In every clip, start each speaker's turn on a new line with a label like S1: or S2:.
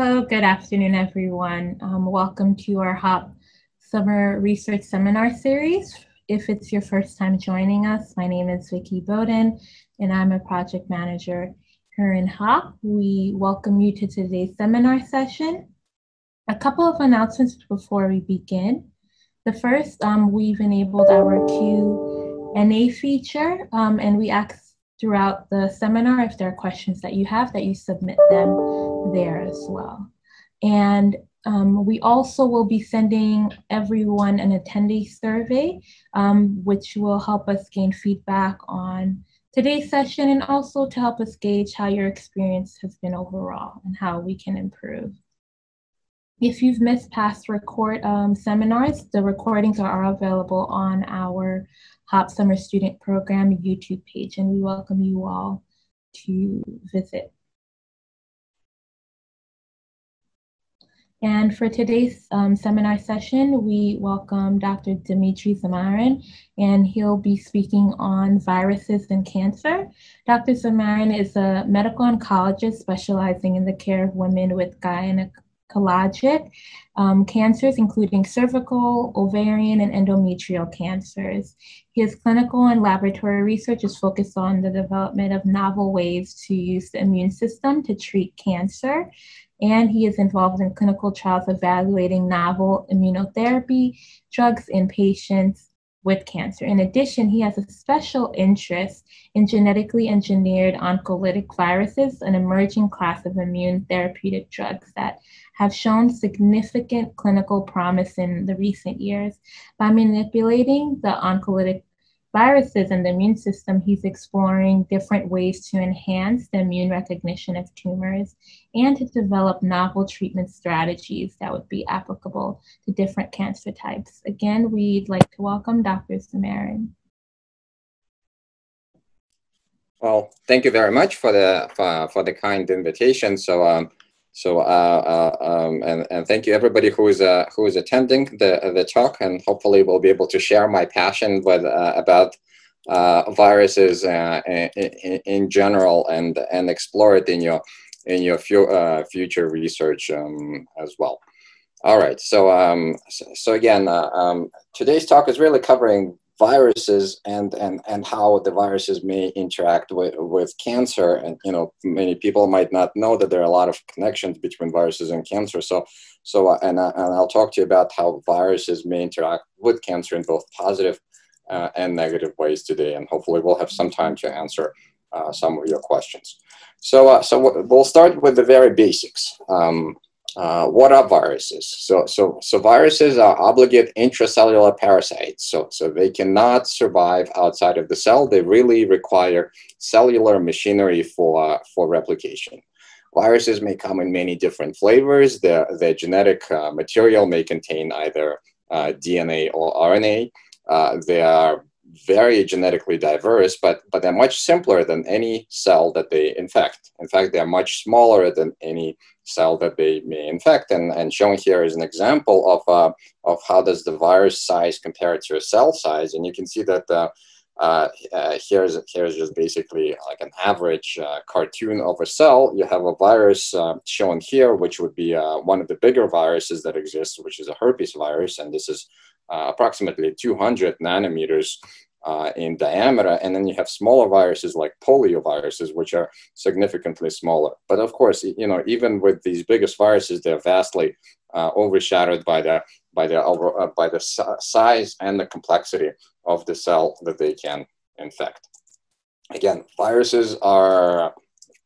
S1: Hello, good afternoon, everyone. Um, welcome to our HOP Summer Research Seminar Series. If it's your first time joining us, my name is Vicki Bowden, and I'm a project manager here in HOP. We welcome you to today's seminar session. A couple of announcements before we begin. The first, um, we've enabled our Q&A feature, um, and we ask throughout the seminar, if there are questions that you have, that you submit them there as well. And um, we also will be sending everyone an attendee survey, um, which will help us gain feedback on today's session and also to help us gauge how your experience has been overall and how we can improve. If you've missed past record um, seminars, the recordings are available on our HOP Summer Student Program YouTube page, and we welcome you all to visit. And for today's um, seminar session, we welcome Dr. Dimitri Zamarin, and he'll be speaking on viruses and cancer. Dr. Zamarin is a medical oncologist specializing in the care of women with gynecologic gynecologic um, cancers, including cervical, ovarian, and endometrial cancers. His clinical and laboratory research is focused on the development of novel ways to use the immune system to treat cancer. And he is involved in clinical trials evaluating novel immunotherapy drugs in patients with cancer. In addition, he has a special interest in genetically engineered oncolytic viruses, an emerging class of immune therapeutic drugs that have shown significant clinical promise in the recent years. By manipulating the oncolytic viruses and the immune system, he's exploring different ways to enhance the immune recognition of tumors and to develop novel treatment strategies that would be applicable to different cancer types. Again, we'd like to welcome Dr. Samarin.
S2: Well, thank you very much for the for, for the kind invitation. So, um, so uh, uh, um, and and thank you everybody who is uh, who is attending the the talk, and hopefully we'll be able to share my passion with uh, about uh, viruses uh, in, in, general and and explore it in your in your fu- future research um, as well. All right, so um, so, so again, um, today's talk is really covering viruses and and and how the viruses may interact with with cancer. And you know many people might not know that there are a lot of connections between viruses and cancer. So so uh, and, uh, and i'll talk to you about how viruses may interact with cancer in both positive uh, and negative ways today. And hopefully we'll have some time to answer uh, some of your questions. So uh, so we'll start with the very basics. Um, uh, what are viruses? So, so, so viruses are obligate intracellular parasites. So, so they cannot survive outside of the cell. They really require cellular machinery for, for replication. Viruses may come in many different flavors. Their, their genetic uh, material may contain either uh, DNA or RNA. Uh, they are very genetically diverse, but, but they're much simpler than any cell that they infect. In fact, they're much smaller than any cell that they may infect. And, and shown here is an example of, uh, of how does the virus size compare to a cell size. And you can see that uh, uh, uh, here's, here's just basically like an average uh, cartoon of a cell. You have a virus uh, shown here, which would be one of the bigger viruses that exists, which is a herpes virus. And this is approximately 200 nanometers uh, in diameter. And then you have smaller viruses like polioviruses, which are significantly smaller. But of course, you know, even with these biggest viruses, they're vastly uh, overshadowed by the by the uh, by the size and the complexity of the cell that they can infect. Again, viruses are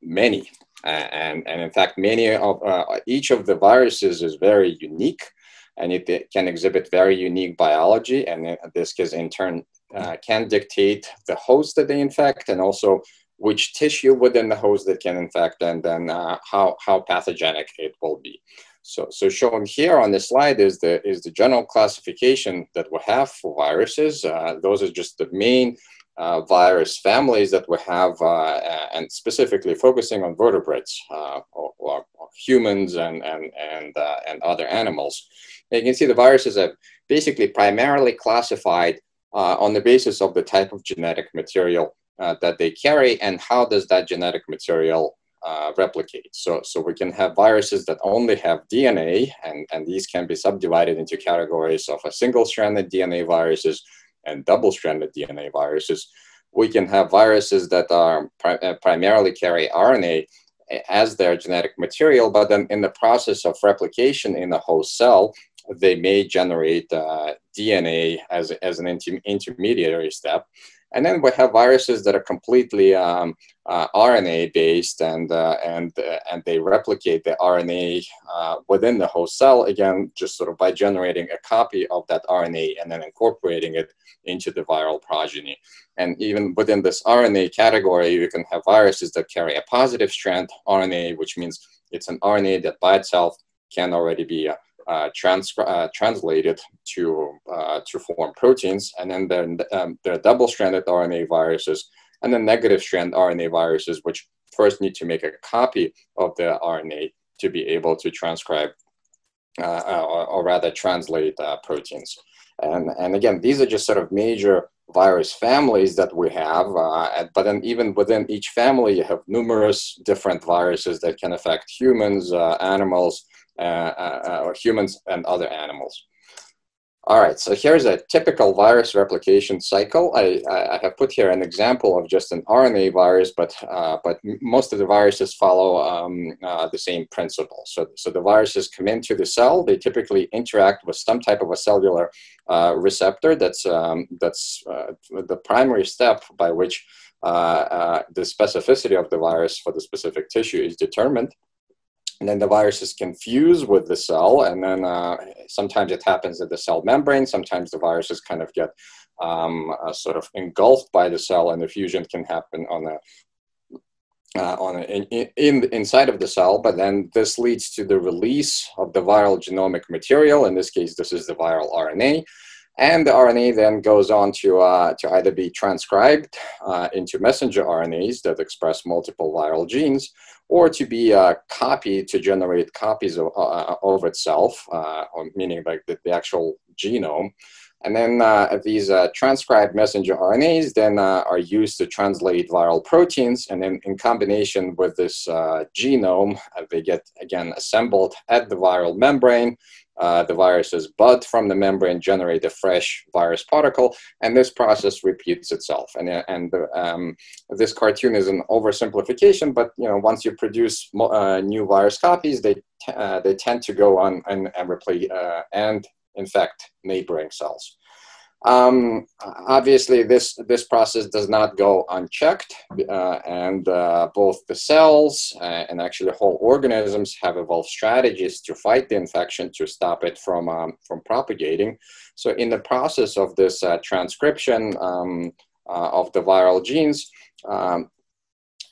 S2: many, and and in fact, many of uh, each of the viruses is very unique and it, can exhibit very unique biology and this can in turn uh, can dictate the host that they infect and also which tissue within the host that can infect and then uh, how, how pathogenic it will be. So, so shown here on this slide is the, is the general classification that we have for viruses. Uh, those are just the main uh, virus families that we have uh, and specifically focusing on vertebrates uh, or, or, humans and, and, and, uh, and other animals. And you can see the viruses are basically primarily classified uh, on the basis of the type of genetic material uh, that they carry and how does that genetic material uh, replicate. So, so we can have viruses that only have DNA, and, and these can be subdivided into categories of a single-stranded DNA viruses and double-stranded DNA viruses. We can have viruses that are pri uh, primarily carry RNA as their genetic material, but then in the process of replication in the host cell, they may generate uh, DNA as, as an inter intermediary step. And then we have viruses that are completely um, uh, RNA based and, uh, and, uh, and they replicate the RNA uh, within the host cell, again, just sort of by generating a copy of that RNA and then incorporating it into the viral progeny. And even within this RNA category, you can have viruses that carry a positive strand RNA, which means it's an RNA that by itself can already be uh, trans uh, translated to, uh, to form proteins. And then there, um, there are double-stranded RNA viruses and then negative strand RNA viruses, which first need to make a copy of the RNA to be able to transcribe uh, uh, or, or, rather translate uh, proteins. And, and again, these are just sort of major virus families that we have, uh, but then even within each family, you have numerous different viruses that can affect humans, uh, animals, uh, uh, or humans and other animals. All right, so here's a typical virus replication cycle. I, I, have put here an example of just an RNA virus, but, uh, but most of the viruses follow um, uh, the same principle. So, so the viruses come into the cell, they typically interact with some type of a cellular uh, receptor that's, um, that's uh, the primary step by which uh, the specificity of the virus for the specific tissue is determined and then the virus is confused with the cell, and then uh, sometimes it happens at the cell membrane, sometimes the viruses kind of get um, uh, sort of engulfed by the cell, and the fusion can happen on a uh, on a, in, in, inside of the cell, but then this leads to the release of the viral genomic material. In this case, this is the viral RNA. And the RNA then goes on to, uh, to either be transcribed uh, into messenger RNAs that express multiple viral genes, or to be uh, copied to generate copies of, uh, of itself, uh, meaning like the, the, actual genome. And then uh, these transcribed messenger RNAs then are used to translate viral proteins. And then in combination with this genome, they get, again, assembled at the viral membrane uh, the viruses bud from the membrane, generate a fresh virus particle, and this process repeats itself. And, uh, and the, um, this cartoon is an oversimplification, but you know, once you produce uh, new virus copies, they, uh, they tend to go on and, and uh, and infect neighboring cells. Um, obviously, this, this process does not go unchecked, uh, and uh, both the cells uh, and actually whole organisms have evolved strategies to fight the infection to stop it from, um, from propagating. So in the process of this uh, transcription um, uh, of the viral genes, um,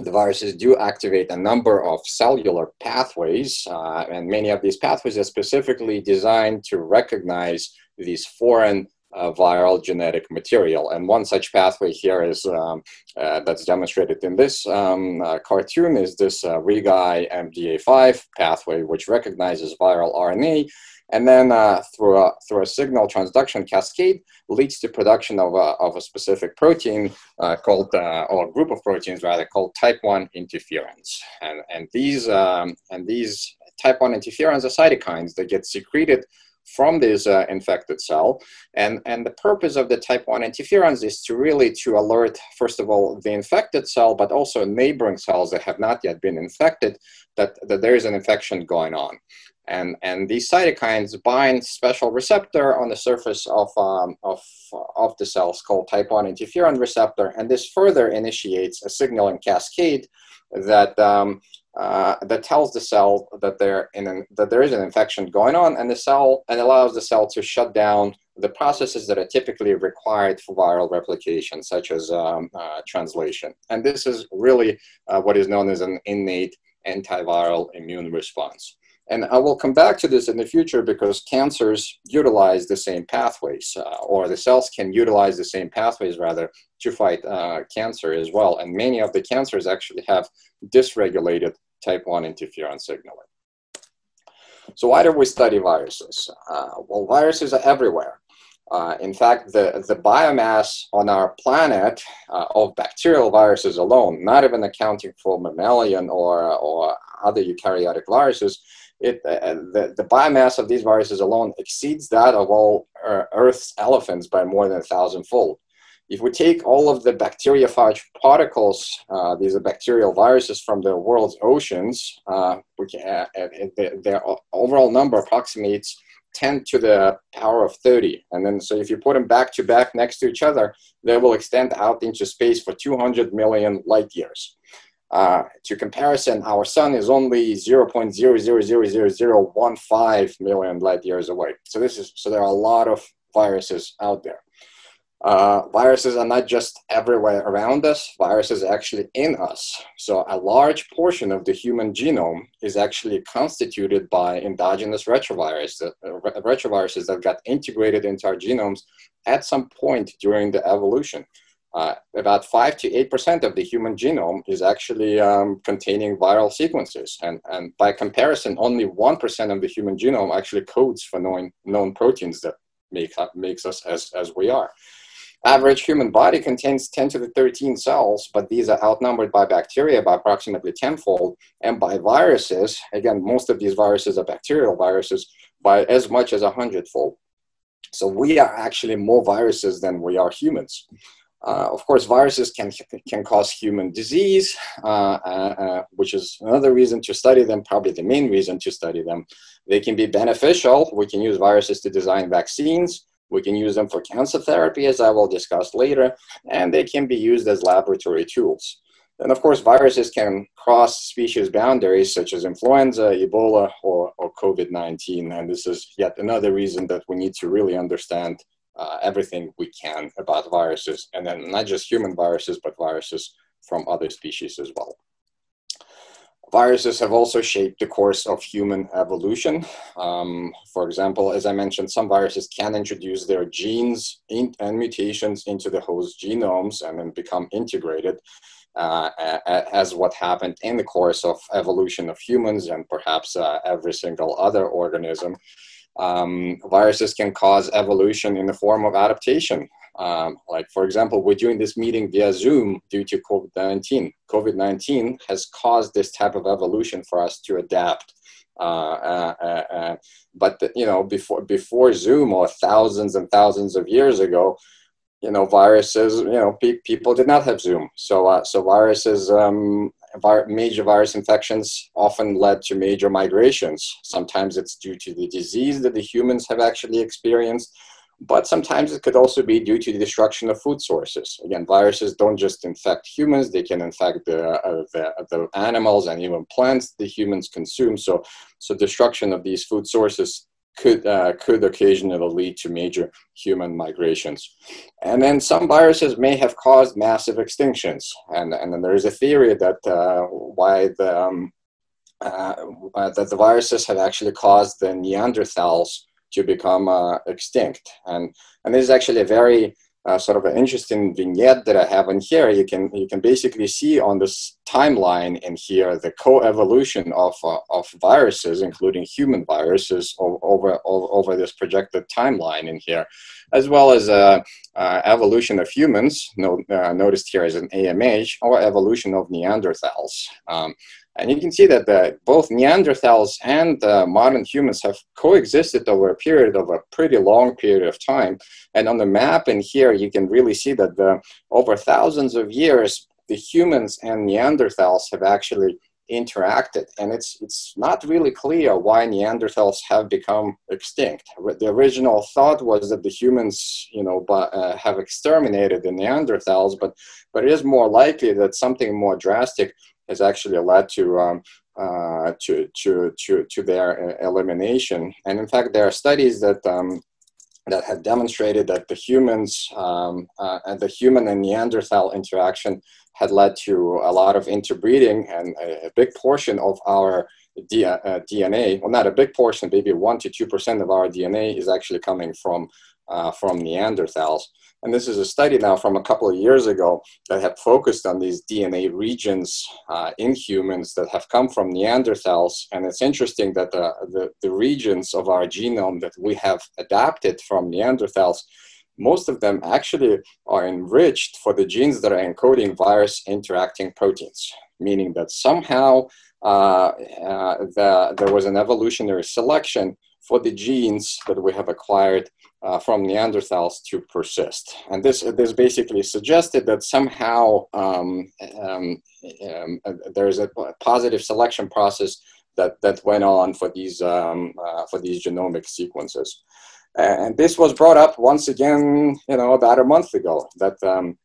S2: the viruses do activate a number of cellular pathways, uh, and many of these pathways are specifically designed to recognize these foreign uh, viral genetic material. And one such pathway here is um, uh, that's demonstrated in this um, uh, cartoon is this uh, RIG-I MDA5 pathway, which recognizes viral RNA. And then uh, through, a, through a signal transduction cascade leads to production of a, of a specific protein uh, called, or a group of proteins rather, called type 1 interference. And, and, these, um, and these type 1 interferons are cytokines that get secreted from this uh, infected cell. And, and the purpose of the type 1 interferons is to really to alert, first of all, the infected cell, but also neighboring cells that have not yet been infected, that, that there is an infection going on. And, and these cytokines bind special receptor on the surface of, um, of, of the cells called type 1 interferon receptor. And this further initiates a signaling cascade that um, uh, that tells the cell that there that there is an infection going on, and the cell and allows the cell to shut down the processes that are typically required for viral replication, such as um, uh, translation. And this is really uh, what is known as an innate antiviral immune response. And I will come back to this in the future because cancers utilize the same pathways, uh, or the cells can utilize the same pathways rather to fight uh, cancer as well. And many of the cancers actually have dysregulated type 1 interferon signaling. So why do we study viruses? Uh, well, viruses are everywhere. Uh, in fact, the, the biomass on our planet uh, of bacterial viruses alone, not even accounting for mammalian or, or other eukaryotic viruses, it, uh, the, the biomass of these viruses alone exceeds that of all uh, Earth's elephants by more than a thousandfold. If we take all of the bacteriophage particles, uh, these are bacterial viruses from the world's oceans, uh, can, uh, their overall number approximates 10 to the power of 30. And then, so if you put them back to back next to each other, they will extend out into space for 200 million light years. Uh, to comparison, our sun is only 0.0000015 million light years away. So this is, so there are a lot of viruses out there. Uh, viruses are not just everywhere around us, viruses are actually in us. So a large portion of the human genome is actually constituted by endogenous retroviruses, uh, retroviruses that got integrated into our genomes at some point during the evolution. Uh, about 5 to 8% of the human genome is actually um, containing viral sequences. And, and by comparison, only 1% of the human genome actually codes for known, known proteins that make, up makes us as, as we are. Average human body contains 10 to the 13 cells, but these are outnumbered by bacteria by approximately tenfold, and by viruses, again, most of these viruses are bacterial viruses, by as much as a hundredfold. So we are actually more viruses than we are humans. Uh, of course, viruses can, can cause human disease, uh, uh, uh, which is another reason to study them, probably the main reason to study them. They can be beneficial. We can use viruses to design vaccines. We can use them for cancer therapy, as I will discuss later, and they can be used as laboratory tools. And of course, viruses can cross species boundaries such as influenza, Ebola, or, or COVID 19. And this is yet another reason that we need to really understand uh, everything we can about viruses, and then not just human viruses, but viruses from other species as well. Viruses have also shaped the course of human evolution. Um, for example, as I mentioned, some viruses can introduce their genes in, and mutations into the host genomes and then become integrated, uh, as what happened in the course of evolution of humans and perhaps uh, every single other organism. Um, viruses can cause evolution in the form of adaptation. Um, like, for example, we're doing this meeting via Zoom due to COVID 19. COVID 19 has caused this type of evolution for us to adapt. Uh, uh, uh, uh but the, you know, before before Zoom or thousands and thousands of years ago, you know, viruses, you know, pe- people did not have Zoom. So, uh, so viruses, um, major virus infections often led to major migrations. Sometimes it's due to the disease that the humans have actually experienced but sometimes it could also be due to the destruction of food sources. Again, viruses don't just infect humans, they can infect the, uh, the, the, animals and even plants the humans consume. So, so destruction of these food sources could, uh, could occasionally lead to major human migrations. And then some viruses may have caused massive extinctions. And, and then there is a theory that uh, why the, um, uh, uh, that the viruses have actually caused the Neanderthals to become uh, extinct. And, and this is actually a very uh, sort of an interesting vignette that I have in here. You can, you can basically see on this timeline in here the co-evolution of, uh, of viruses, including human viruses, over, over, over this projected timeline in here, as well as uh, uh, evolution of humans, no, uh, noticed here as an AMH, or evolution of Neanderthals. Um, and you can see that both Neanderthals and uh, modern humans have coexisted over a period of a pretty long period of time. And on the map in here, you can really see that over thousands of years, the humans and Neanderthals have actually interacted. And it's, it's not really clear why Neanderthals have become extinct. The original thought was that the humans, you know, uh, have exterminated the Neanderthals, but, but it is more likely that something more drastic has actually led to um, uh, to, to, to, to their uh, elimination. And in fact, there are studies that um, that have demonstrated that the humans um, uh, and the human and Neanderthal interaction had led to a lot of interbreeding, and a, a big portion of our D- uh, DNA, well, not a big portion, maybe 1% to 2% of our DNA is actually coming from, uh, from Neanderthals. And this is a study now from a couple of years ago that have focused on these DNA regions uh, in humans that have come from Neanderthals. And it's interesting that the, the, the regions of our genome that we have adapted from Neanderthals most of them actually are enriched for the genes that are encoding virus interacting proteins, meaning that somehow uh, uh, the, there was an evolutionary selection for the genes that we have acquired uh, from Neanderthals to persist. And this, this basically suggested that somehow um, um, um, there's a positive selection process that, that went on for these, um, uh, for these genomic sequences. And this was brought up once again, you know, about a month ago that um,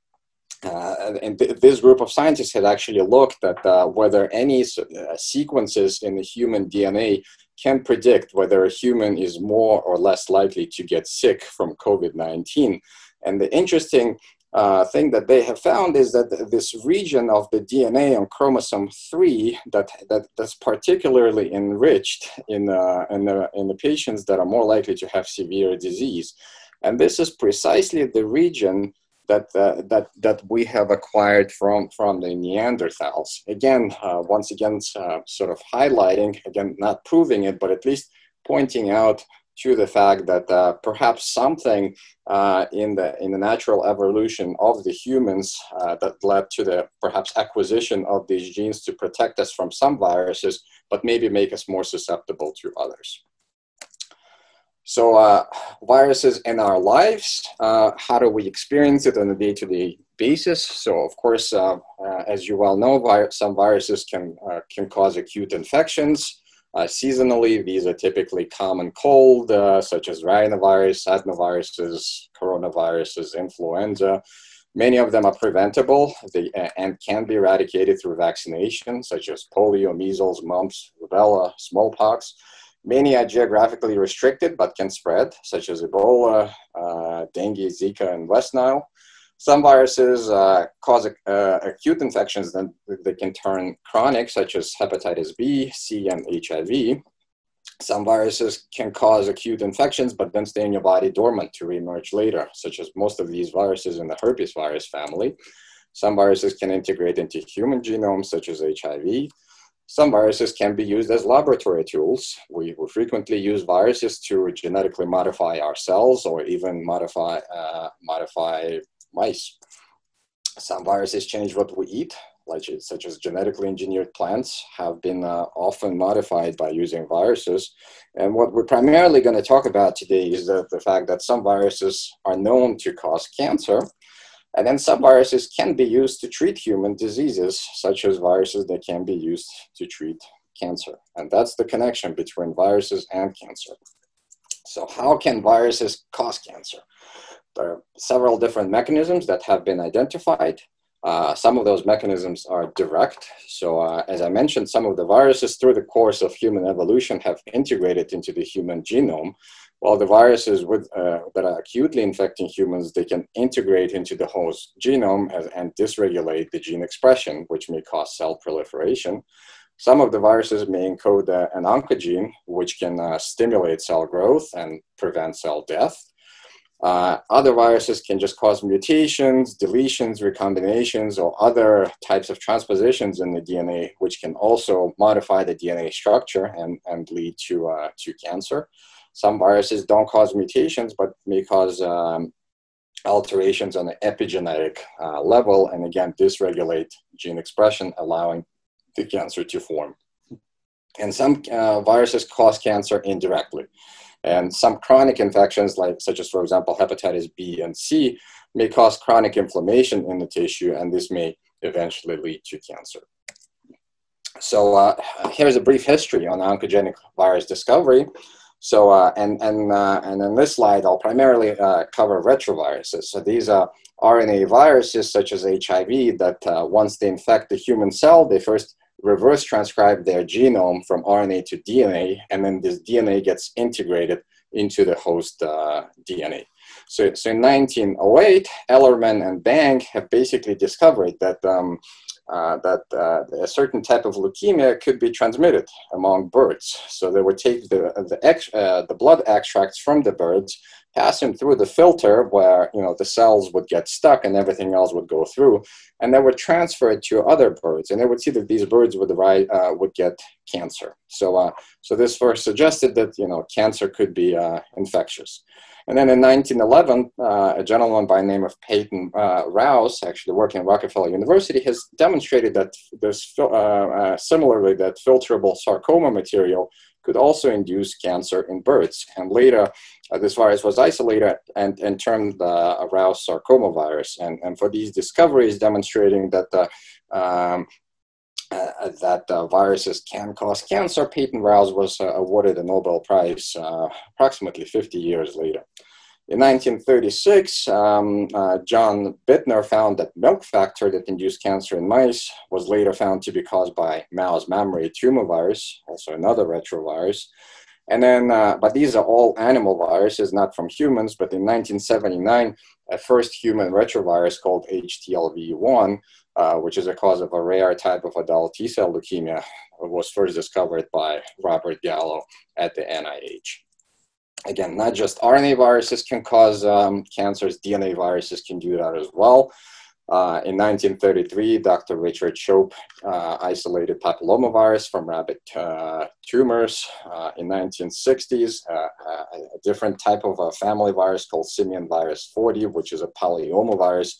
S2: uh, and th- this group of scientists had actually looked at uh, whether any uh, sequences in the human DNA can predict whether a human is more or less likely to get sick from COVID 19. And the interesting uh, thing that they have found is that this region of the DNA on chromosome 3 that, that that's particularly enriched in, uh, in, the, in the patients that are more likely to have severe disease. And this is precisely the region that, uh, that, that we have acquired from, from the Neanderthals. Again, uh, once again, uh, sort of highlighting, again, not proving it, but at least pointing out to the fact that uh, perhaps something uh, in the in the natural evolution of the humans uh, that led to the perhaps acquisition of these genes to protect us from some viruses, but maybe make us more susceptible to others. So, uh, viruses in our lives, uh, how do we experience it on a day-to-day basis? So, of course, uh, as you well know, vi- some viruses can can cause acute infections. Uh, seasonally, these are typically common cold, uh, such as rhinovirus, adenoviruses, coronaviruses, influenza. Many of them are preventable they, and can be eradicated through vaccination, such as polio, measles, mumps, rubella, smallpox. Many are geographically restricted but can spread, such as Ebola, uh, dengue, Zika, and West Nile. Some viruses uh, cause uh, acute infections that they can turn chronic, such as hepatitis B, C, and HIV. Some viruses can cause acute infections, but then stay in your body dormant to reemerge later, such as most of these viruses in the herpes virus family. Some viruses can integrate into human genomes, such as HIV. Some viruses can be used as laboratory tools. We, we frequently use viruses to genetically modify our cells or even modify, uh, modify mice. Some viruses change what we eat, like, such as genetically engineered plants have been uh, often modified by using viruses. And what we're primarily going to talk about today is the, the fact that some viruses are known to cause cancer. And then some viruses can be used to treat human diseases, such as viruses that can be used to treat cancer. And that's the connection between viruses and cancer. So, how can viruses cause cancer? There are several different mechanisms that have been identified. Uh, some of those mechanisms are direct. So, uh, as I mentioned, some of the viruses through the course of human evolution have integrated into the human genome. While the viruses with, uh, that are acutely infecting humans, they can integrate into the host genome as, and dysregulate the gene expression, which may cause cell proliferation. Some of the viruses may encode uh, an oncogene, which can uh, stimulate cell growth and prevent cell death. Uh, other viruses can just cause mutations, deletions, recombinations, or other types of transpositions in the DNA, which can also modify the DNA structure and, and lead to, uh, to cancer. Some viruses don't cause mutations, but may cause um, alterations on the epigenetic uh, level, and again, dysregulate gene expression, allowing the cancer to form. And some uh, viruses cause cancer indirectly. And some chronic infections, like such as, for example, hepatitis B and C, may cause chronic inflammation in the tissue, and this may eventually lead to cancer. So uh, here's a brief history on oncogenic virus discovery. So, uh, and, and, uh, and in this slide, I'll primarily uh, cover retroviruses. So these are RNA viruses such as HIV that uh, once they infect the human cell, they first reverse transcribe their genome from RNA to DNA, and then this DNA gets integrated into the host uh, DNA. So, so in 1908, Ellerman and Bang have basically discovered that um, uh, that uh, a certain type of leukemia could be transmitted among birds. So they would take the the, ex, uh, the blood extracts from the birds, pass them through the filter where you know the cells would get stuck and everything else would go through, and they would transfer it to other birds, and they would see that these birds would uh, would get cancer. So uh, so this first suggested that you know cancer could be uh, infectious. And then in 1911, uh, a gentleman by the name of Peyton uh, Rous, actually working at Rockefeller University, has demonstrated that this, uh, uh, similarly, that filterable sarcoma material could also induce cancer in birds. And later, uh, this virus was isolated and, and termed the Rous sarcoma virus. And, and for these discoveries demonstrating that the um, uh, that uh, viruses can cause cancer, Peyton Rous was uh, awarded a Nobel Prize uh, approximately 50 years later. In 1936, um, uh, John Bittner found that milk factor that induced cancer in mice was later found to be caused by mouse mammary tumor virus, also another retrovirus. And then, uh, but these are all animal viruses, not from humans. But in 1979, a first human retrovirus called HTLV1 uh, which is a cause of a rare type of adult T cell leukemia, was first discovered by Robert Gallo at the NIH. Again, not just RNA viruses can cause um, cancers, DNA viruses can do that as well. Uh, in 1933, Dr. Richard Shope uh, isolated papillomavirus from rabbit uh, tumors. Uh, in 1960s, uh, a different type of a family virus called simian virus 40, which is a polyomavirus,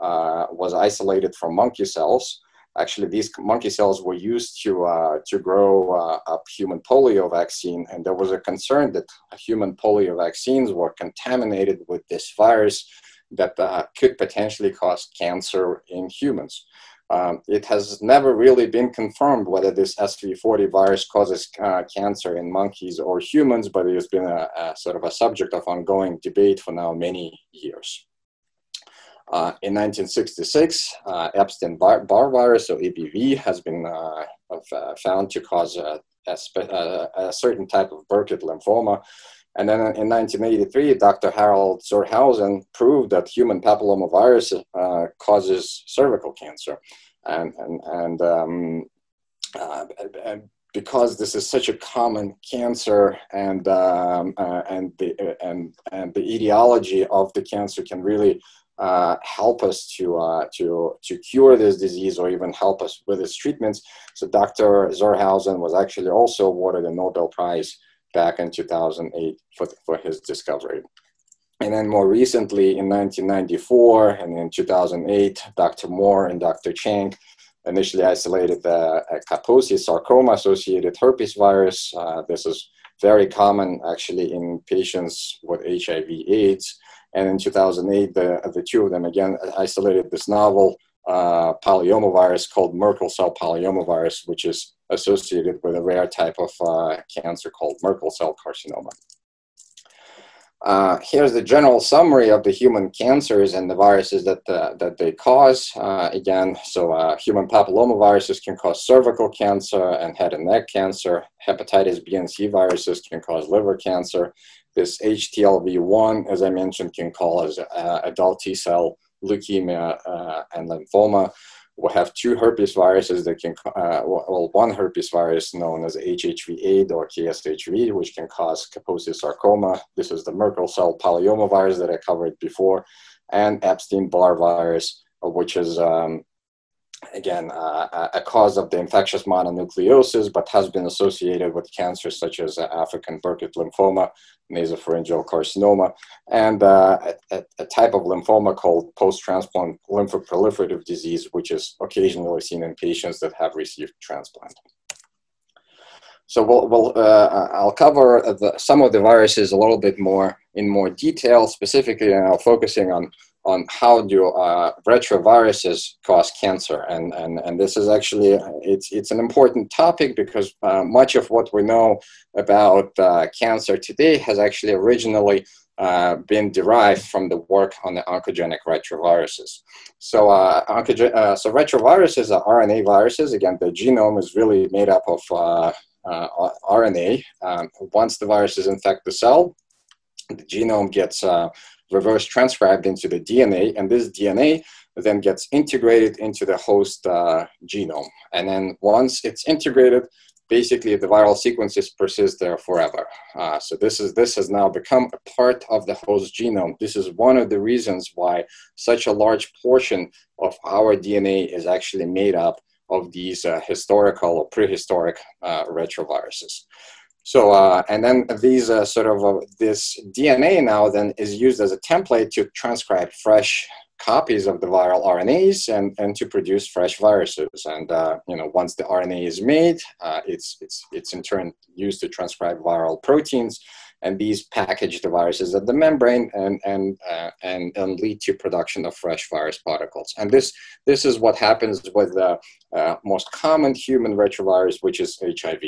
S2: was isolated from monkey cells. Actually, these monkey cells were used to, uh, to grow uh, a human polio vaccine, and there was a concern that human polio vaccines were contaminated with this virus that uh, could potentially cause cancer in humans. Um, it has never really been confirmed whether this SV40 virus causes uh, cancer in monkeys or humans, but it has been a, a, sort of a subject of ongoing debate for now many years. Uh, in 1966, uh, Epstein-Barr virus, or EBV, has been uh, uh, found to cause a, a, uh, a, certain type of Burkitt lymphoma. And then in 1983, Dr. Harold Zurhausen proved that human papillomavirus uh, causes cervical cancer. And, and, and, um, and because this is such a common cancer and, um, and, the, and, and the etiology of the cancer can really uh, help us to, uh, to, to cure this disease or even help us with its treatments. So Dr. Zurhausen was actually also awarded a Nobel Prize back in 2008 for, for his discovery. And then more recently in 1994 and in 2008, Dr. Moore and Dr. Chang initially isolated the Kaposi sarcoma associated herpes virus. Uh, this is very common actually in patients with HIV AIDS. And in 2008, the, the two of them again isolated this novel uh, polyomavirus called Merkel cell polyomavirus, which is associated with a rare type of uh, cancer called Merkel cell carcinoma. Uh, here's the general summary of the human cancers and the viruses that, uh, that they cause. Uh, again, so uh, human papillomaviruses can cause cervical cancer and head and neck cancer. Hepatitis B and C viruses can cause liver cancer. This HTLV1, as I mentioned, can cause uh, adult T cell leukemia uh, and lymphoma. We have two herpes viruses that can, uh, well, one herpes virus known as HHV8 or KSHV, which can cause Kaposi sarcoma. This is the Merkel cell polyomavirus that I covered before, and Epstein-Barr virus, which is um, again, uh, a cause of the infectious mononucleosis, but has been associated with cancers such as uh, African Burkitt lymphoma, nasopharyngeal carcinoma, and uh, a, a, type of lymphoma called post-transplant lymphoproliferative disease, which is occasionally seen in patients that have received transplant. So we'll, we'll uh, I'll cover the, some of the viruses a little bit more in more detail, specifically now focusing on on how do uh, retroviruses cause cancer and, and, and this is actually it's, it's an important topic because uh, much of what we know about uh, cancer today has actually originally uh, been derived from the work on the oncogenic retroviruses. So, uh, oncogen- uh, so retroviruses are RNA viruses. Again, the genome is really made up of RNA. Um, once the viruses infect the cell, the genome gets reverse transcribed into the DNA, and this DNA then gets integrated into the host uh, genome. And then once it's integrated, basically the viral sequences persist there forever. Uh, so this is this has now become a part of the host genome. This is one of the reasons why such a large portion of our DNA is actually made up of these uh, historical or prehistoric uh, retroviruses. So, uh, and then these uh, sort of uh, this DNA now then is used as a template to transcribe fresh copies of the viral RNAs and, and to produce fresh viruses. And uh, you know, once the RNA is made, uh, it's it's it's in turn used to transcribe viral proteins, and these package the viruses at the membrane and and uh, and, and lead to production of fresh virus particles. And this this is what happens with the most common human retrovirus, which is HIV.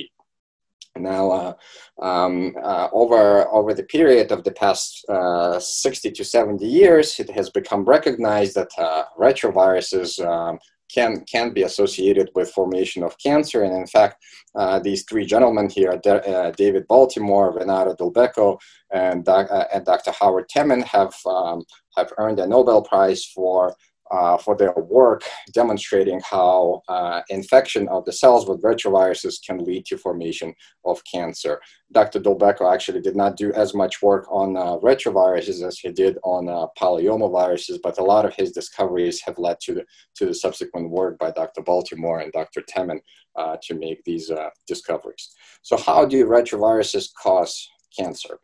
S2: Now, uh, um, uh, over over the period of the past uh, 60 to 70 years, it has become recognized that uh, retroviruses um, can can be associated with formation of cancer. And in fact, uh, these three gentlemen here, uh, David Baltimore, Renato Dulbecco, and, and Dr. Howard Temin, have um, have earned a Nobel Prize for uh, for their work demonstrating how uh, infection of the cells with retroviruses can lead to formation of cancer. Dr. Dulbecco actually did not do as much work on uh, retroviruses as he did on uh, polyomaviruses, but a lot of his discoveries have led to the, to the subsequent work by Dr. Baltimore and Dr. Temin uh, to make these discoveries. So how do retroviruses cause cancer?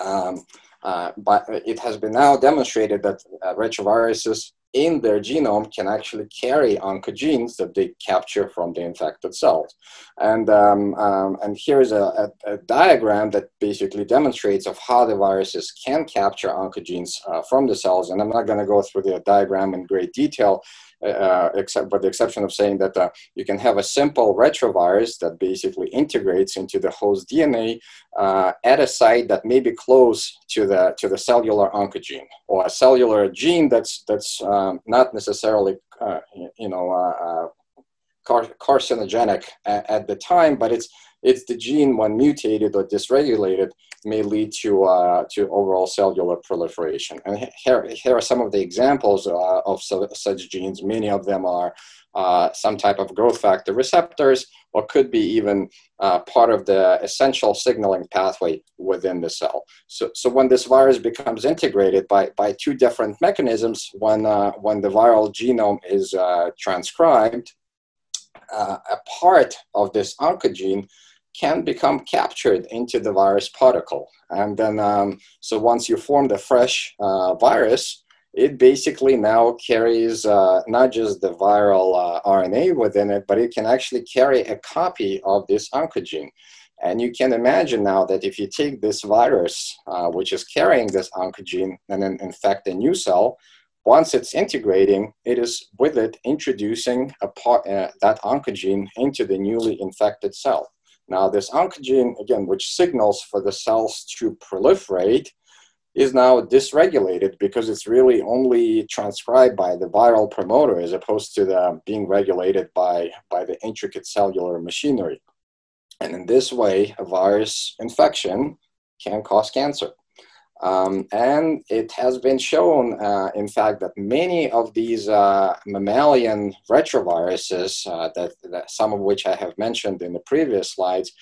S2: Um, uh, but it has been now demonstrated that uh, retroviruses in their genome can actually carry oncogenes that they capture from the infected cells. And, um, um, and here's a, a, a, diagram that basically demonstrates of how the viruses can capture oncogenes uh, from the cells. And I'm not going to go through the diagram in great detail, uh, except with the exception of saying that uh, you can have a simple retrovirus that basically integrates into the host DNA uh, at a site that may be close to the to the cellular oncogene or a cellular gene that's that's um, not necessarily uh, you know uh, uh, car- carcinogenic at, at the time, but it's it's the gene when mutated or dysregulated may lead to, uh, to overall cellular proliferation. And here, here are some of the examples uh, of such genes. Many of them are uh, some type of growth factor receptors, or could be even uh, part of the essential signaling pathway within the cell. So, so when this virus becomes integrated by, by two different mechanisms, when, uh, when the viral genome is uh, transcribed, a part of this oncogene can become captured into the virus particle. And then, um, so once you form the fresh uh, virus, it basically now carries uh, not just the viral uh, RNA within it, but it can actually carry a copy of this oncogene. And you can imagine now that if you take this virus, uh, which is carrying this oncogene, and then infect a new cell, once it's integrating, it is with it introducing part, uh, that oncogene into the newly infected cell. Now, this oncogene, again, which signals for the cells to proliferate, is now dysregulated because it's really only transcribed by the viral promoter as opposed to the being regulated by, by the intricate cellular machinery. And in this way, a virus infection can cause cancer. Um, and it has been shown, uh, in fact, that many of these uh, mammalian retroviruses, uh, that, that, some of which I have mentioned in the previous slides,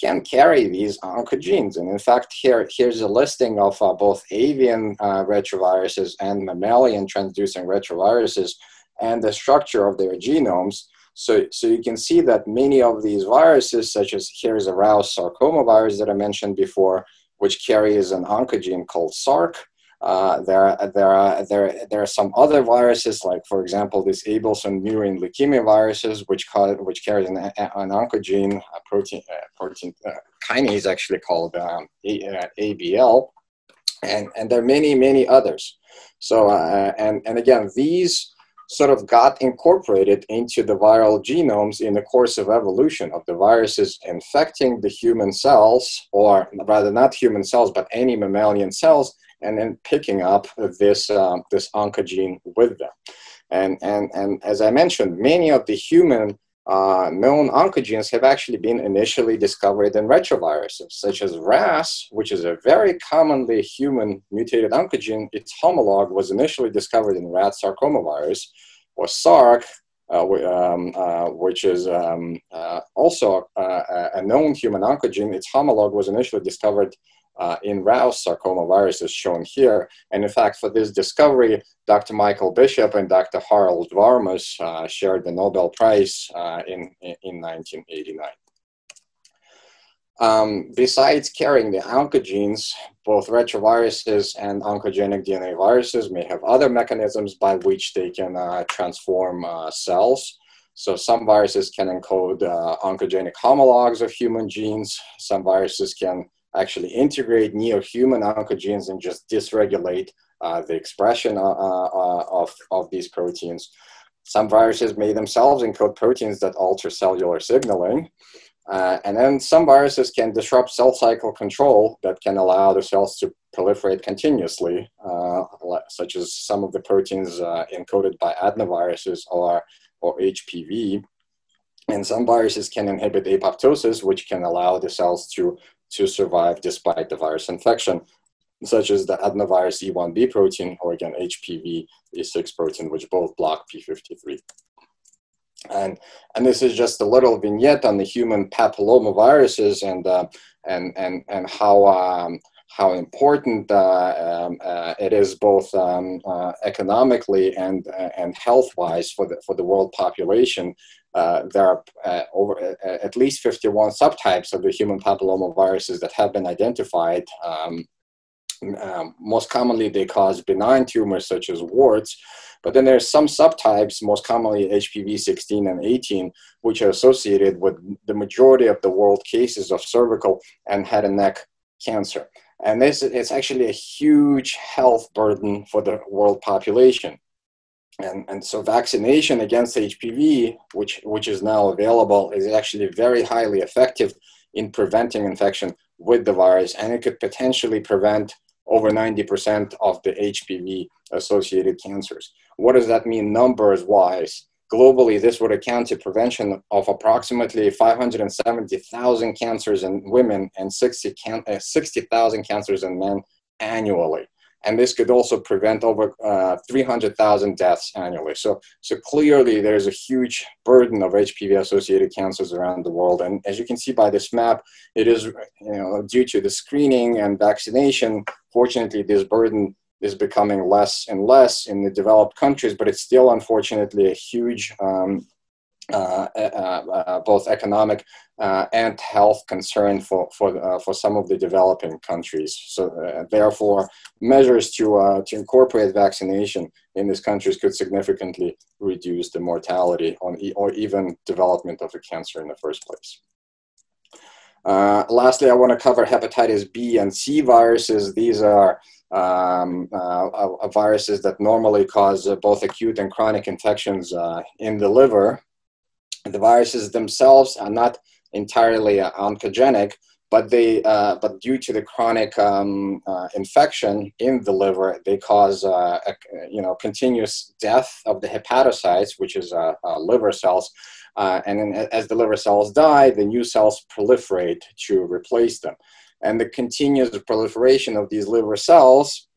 S2: can carry these oncogenes. And in fact, here, here's a listing of uh, both avian uh, retroviruses and mammalian transducing retroviruses and the structure of their genomes. So, so you can see that many of these viruses, such as here's a Rous sarcoma virus that I mentioned before, which carries an oncogene called SARC. Uh, there, there, are, there, there are some other viruses, like, for example, this Abelson murine leukemia viruses, which, cause, which carries an, an oncogene, a protein, uh, protein uh, kinase actually called um, a, uh, ABL. And, and there are many, many others. So, and, and again, these sort of got incorporated into the viral genomes in the course of evolution of the viruses infecting the human cells, or rather not human cells, but any mammalian cells, and then picking up this, um, this oncogene with them. And, and, and as I mentioned, many of the human uh, known oncogenes have actually been initially discovered in retroviruses, such as RAS, which is a very commonly human mutated oncogene. Its homologue was initially discovered in rat sarcoma virus, or SARC, uh, um, uh, which is um, uh, also uh, a known human oncogene. Its homologue was initially discovered uh, in Rous sarcoma virus is shown here. And in fact, for this discovery, Dr. Michael Bishop and Dr. Harold Varmus uh, shared the Nobel Prize uh, in, in 1989. Um, besides carrying the oncogenes, both retroviruses and oncogenic DNA viruses may have other mechanisms by which they can uh, transform uh, cells. So some viruses can encode uh, oncogenic homologs of human genes. Some viruses can actually integrate neo-human oncogenes and just dysregulate uh, the expression uh, uh, of, of these proteins. Some viruses may themselves encode proteins that alter cellular signaling. Uh, and then some viruses can disrupt cell cycle control that can allow the cells to proliferate continuously, uh, such as some of the proteins uh, encoded by adenoviruses or, or HPV. And some viruses can inhibit apoptosis, which can allow the cells to to survive despite the virus infection, such as the adenovirus E1b protein or again HPV E6 protein, which both block P53. And, and this is just a little vignette on the human papillomaviruses and, uh, and, and, and how, um, how important uh, um, uh, it is both um, uh, economically and, uh, and health-wise for the, for the world population uh, there are uh, over at least 51 subtypes of the human papillomaviruses that have been identified. Um, um, most commonly, they cause benign tumors such as warts, but then there's some subtypes, most commonly HPV 16 and 18, which are associated with the majority of the world cases of cervical and head and neck cancer. And this is actually a huge health burden for the world population. And, and so vaccination against HPV, which, which is now available, is actually very highly effective in preventing infection with the virus, and it could potentially prevent over 90% of the HPV associated cancers. What does that mean numbers wise? Globally, this would account to prevention of approximately 570,000 cancers in women and 60,000 uh, 60, cancers in men annually and this could also prevent over uh, 300,000 deaths annually. So, so clearly there's a huge burden of HPV-associated cancers around the world. And as you can see by this map, it is you know, due to the screening and vaccination, fortunately this burden is becoming less and less in the developed countries, but it's still unfortunately a huge um, uh, uh, uh, both economic and health concern for for for some of the developing countries. So therefore, measures to to incorporate vaccination in these countries could significantly reduce the mortality on e or even development of a cancer in the first place. Uh, lastly, I want to cover hepatitis B and C viruses. These are um, uh, viruses that normally cause uh, both acute and chronic infections in the liver the viruses themselves are not entirely uh, oncogenic, but they uh, but due to the chronic um, uh, infection in the liver, they cause uh, a, you know continuous death of the hepatocytes, which is uh, uh, liver cells. and as the liver cells die, the new cells proliferate to replace them. And the continuous proliferation of these liver cells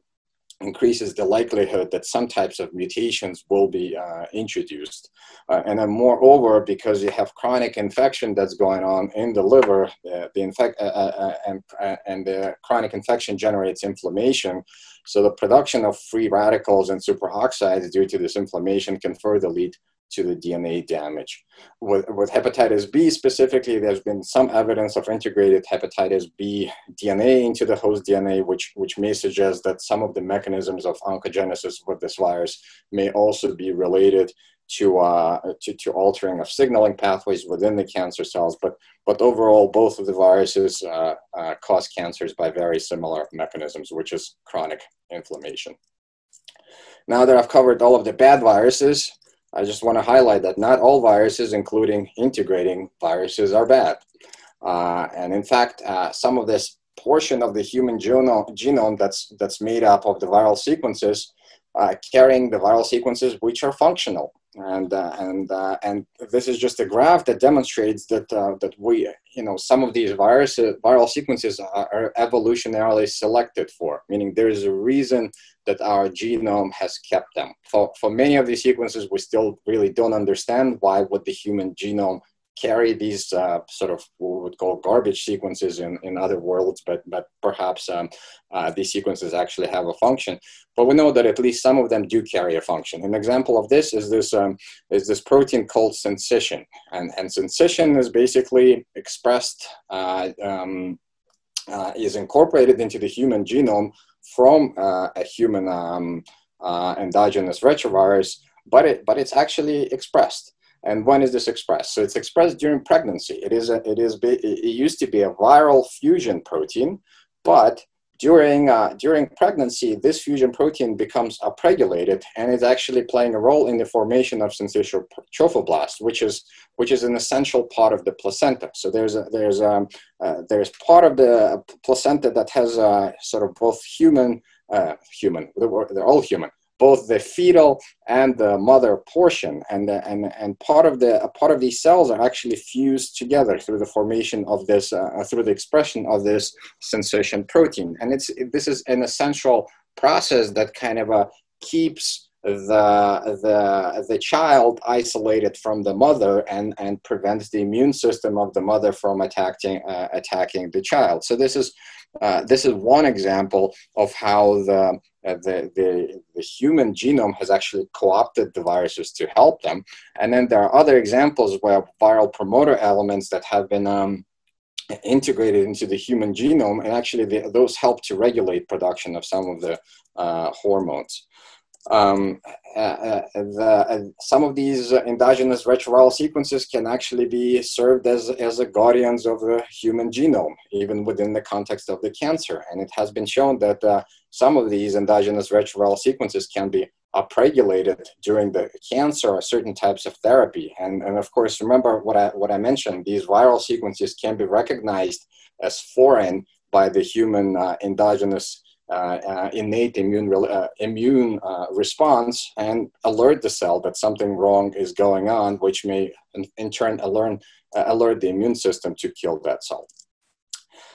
S2: increases the likelihood that some types of mutations will be uh, introduced. Uh, and then moreover, because you have chronic infection that's going on in the liver, uh, the infect, uh, uh, uh, and, and the chronic infection generates inflammation. So the production of free radicals and superoxides due to this inflammation can further lead to the DNA damage. With, with hepatitis B specifically, there's been some evidence of integrated hepatitis B DNA into the host DNA, which, which may suggest that some of the mechanisms of oncogenesis with this virus may also be related to, uh, to, to, altering of signaling pathways within the cancer cells. But, but overall, both of the viruses uh, uh, cause cancers by very similar mechanisms, which is chronic inflammation. Now that I've covered all of the bad viruses, I just want to highlight that not all viruses, including integrating viruses, are bad. Uh, and in fact, uh, some of this portion of the human genome, genome that's, that's made up of the viral sequences uh, carrying the viral sequences which are functional. And uh, and uh, and this is just a graph that demonstrates that uh, that we you know some of these virus viral sequences are, are, evolutionarily selected for meaning there is a reason that our genome has kept them. For for many of these sequences we still really don't understand why would the human genome carry these uh, sort of what we would call garbage sequences in, in other worlds, but, but perhaps um, uh, these sequences actually have a function. But we know that at least some of them do carry a function. An example of this is this, um, is this protein called syncytin. And, and syncytin is basically expressed, uh, um, uh, is incorporated into the human genome from uh, a human um, uh, endogenous retrovirus, but, it, but it's actually expressed. And when is this expressed? So it's expressed during pregnancy. It is a, it is it used to be a viral fusion protein, but during uh, during pregnancy, this fusion protein becomes upregulated, and it's actually playing a role in the formation of syncytial trophoblast, which is which is an essential part of the placenta. So there's a, there's a, um, uh, there's part of the placenta that has a, sort of both human uh, human they're all human both the fetal and the mother portion. And the, and and part of the part of these cells are actually fused together through the formation of this uh, through the expression of this sensation protein. And it's this is an essential process that kind of uh, keeps the the the child isolated from the mother and and prevents the immune system of the mother from attacking uh, attacking the child so this is uh, this is one example of how the, uh, the, the, the, human genome has actually co-opted the viruses to help them. And then there are other examples where viral promoter elements that have been um, integrated into the human genome, and actually the, those help to regulate production of some of the uh, hormones um, uh, uh, the, uh, some of these endogenous retroviral sequences can actually be served as, as a guardians of the human genome, even within the context of the cancer. And it has been shown that uh, some of these endogenous retroviral sequences can be upregulated during the cancer or certain types of therapy. And, and of course, remember what I, what I mentioned, these viral sequences can be recognized as foreign by the human uh, endogenous uh, uh, innate immune, uh, immune response and alert the cell that something wrong is going on, which may in, in turn alert, alert the immune system to kill that cell.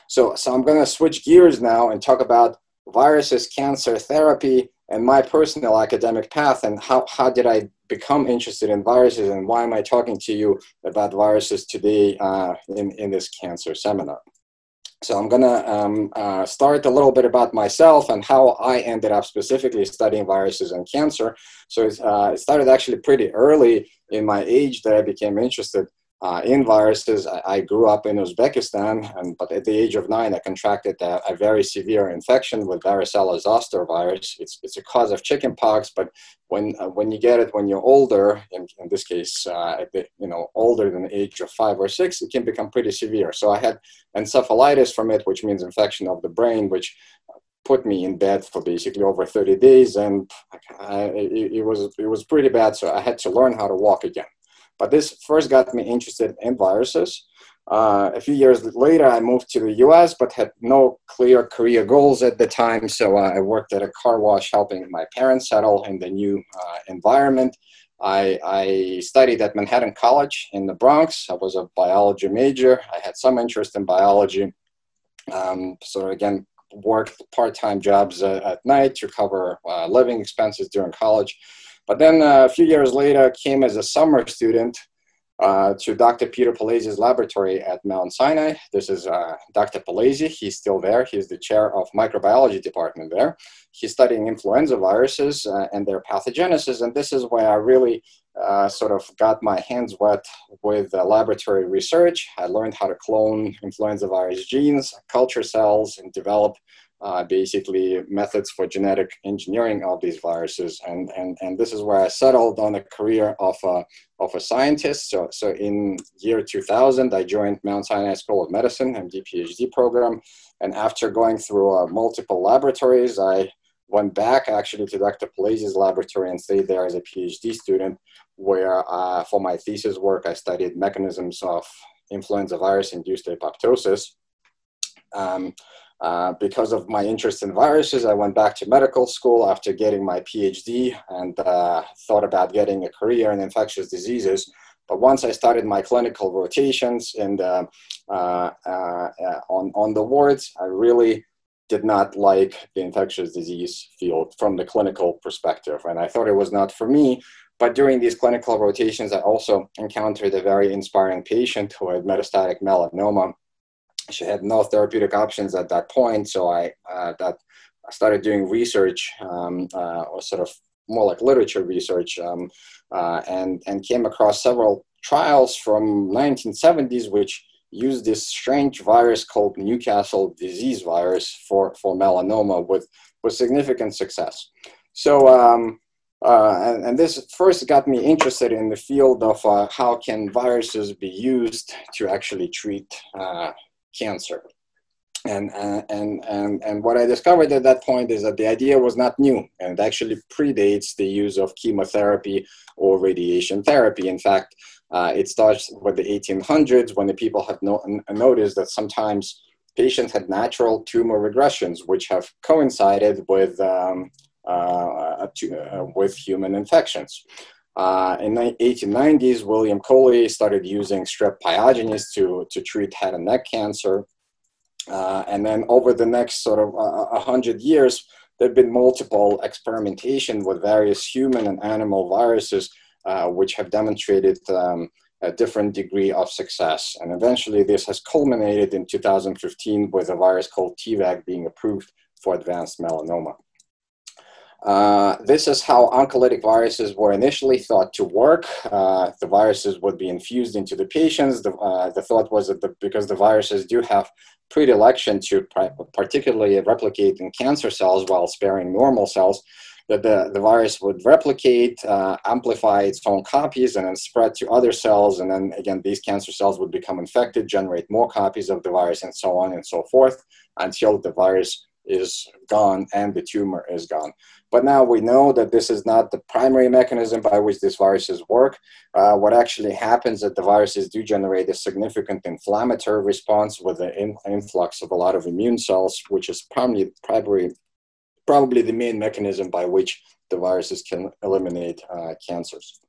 S2: So, so I'm going to switch gears now and talk about viruses, cancer therapy, and my personal academic path and how, how did I become interested in viruses and why am I talking to you about viruses today uh, in, in this cancer seminar. So I'm gonna um, uh, start a little bit about myself and how I ended up specifically studying viruses and cancer. So uh, it started actually pretty early in my age that I became interested uh, in viruses. I, I, grew up in Uzbekistan, and but at the age of nine, I contracted a, a very severe infection with varicella zoster virus. It's, it's a cause of chickenpox, but when uh, when you get it when you're older, in, in this case, uh, you know, older than the age of five or six, it can become pretty severe. So I had encephalitis from it, which means infection of the brain, which put me in bed for basically over 30 days, and I, it, it was it was pretty bad. So I had to learn how to walk again. But this first got me interested in viruses. Uh, a few years later, I moved to the US, but had no clear career goals at the time. So uh, I worked at a car wash helping my parents settle in the new uh, environment. I, I, studied at Manhattan College in the Bronx. I was a biology major. I had some interest in biology. Um, so, again, worked part time jobs uh, at night to cover uh, living expenses during college. But then a few years later, came as a summer student uh, to Dr. Peter Palese's laboratory at Mount Sinai. This is uh, Dr. Palese. He's still there. He's the chair of microbiology department there. He's studying influenza viruses uh, and their pathogenesis. And this is where I really uh, sort of got my hands wet with laboratory research. I learned how to clone influenza virus genes, culture cells, and develop uh, basically methods for genetic engineering of these viruses. And, and, and this is where I settled on a career of a, of a scientist. So, so in year 2000, I joined Mount Sinai School of Medicine, MD PhD program. And after going through uh, multiple laboratories, I went back actually to Dr. Palese's laboratory and stayed there as a PhD student, where uh, for my thesis work, I studied mechanisms of influenza virus induced apoptosis Um, uh, because of my interest in viruses, I went back to medical school after getting my PhD and uh, thought about getting a career in infectious diseases. But once I started my clinical rotations and uh, uh, on, on the wards, I really did not like the infectious disease field from the clinical perspective. And I thought it was not for me. But during these clinical rotations, I also encountered a very inspiring patient who had metastatic melanoma she had no therapeutic options at that point. So I uh, that I started doing research, um, uh, or sort of more like literature research, um, uh, and and came across several trials from 1970s which used this strange virus called Newcastle disease virus for for melanoma with with significant success. So. Um, uh, and, and, this first got me interested in the field of uh, how can viruses be used to actually treat uh, cancer. And, uh, and, and, and what I discovered at that point is that the idea was not new and it actually predates the use of chemotherapy or radiation therapy. In fact, uh, it starts with the 1800s when the people have no, noticed that sometimes patients had natural tumor regressions, which have coincided with, um, uh, uh, with human infections. Uh, in the 1890s, William Coley started using strep pyogenes to, to treat head and neck cancer. Uh, and then over the next sort of uh, 100 years, there have been multiple experimentation with various human and animal viruses, uh, which have demonstrated um, a different degree of success. And eventually, this has culminated in 2015 with a virus called T-VEC being approved for advanced melanoma. Uh, this is how oncolytic viruses were initially thought to work. Uh, the viruses would be infused into the patients. The, uh, the thought was that the, because the viruses do have predilection to particularly replicate in cancer cells while sparing normal cells, that the, the virus would replicate, uh, amplify its own copies, and then spread to other cells. And then again, these cancer cells would become infected, generate more copies of the virus, and so on and so forth until the virus is gone and the tumor is gone. But now we know that this is not the primary mechanism by which these viruses work. Uh, what actually happens is that the viruses do generate a significant inflammatory response with the in influx of a lot of immune cells, which is probably, probably, probably the main mechanism by which the viruses can eliminate uh, cancers.